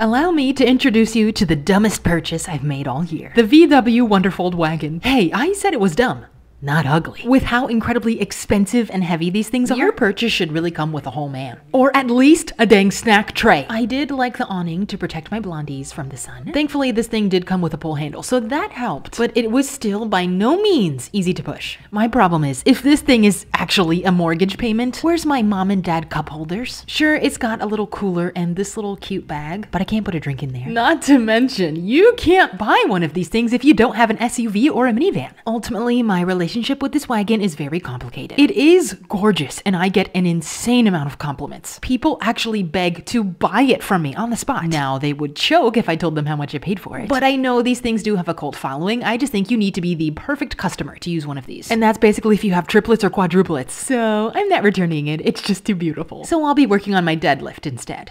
Allow me to introduce you to the dumbest purchase I've made all year. The VW Wonderfold wagon. Hey, I said it was dumb. Not ugly. With how incredibly expensive and heavy these things are, your purchase should really come with a whole man. Or at least a dang snack tray. I did like the awning to protect my blondies from the sun. Thankfully, this thing did come with a pull handle, so that helped. But it was still by no means easy to push. My problem is, if this thing is actually a mortgage payment, where's my mom and dad cup holders? Sure, it's got a little cooler and this little cute bag, but I can't put a drink in there. Not to mention, you can't buy one of these things if you don't have an SUV or a minivan. Ultimately, my relationship with this wagon is very complicated. It is gorgeous, and I get an insane amount of compliments. People actually beg to buy it from me on the spot. Now, they would choke if I told them how much I paid for it. But I know these things do have a cult following. I just think you need to be the perfect customer to use one of these. And that's basically if you have triplets or quadruplets. So I'm not returning it. It's just too beautiful. So I'll be working on my deadlift instead.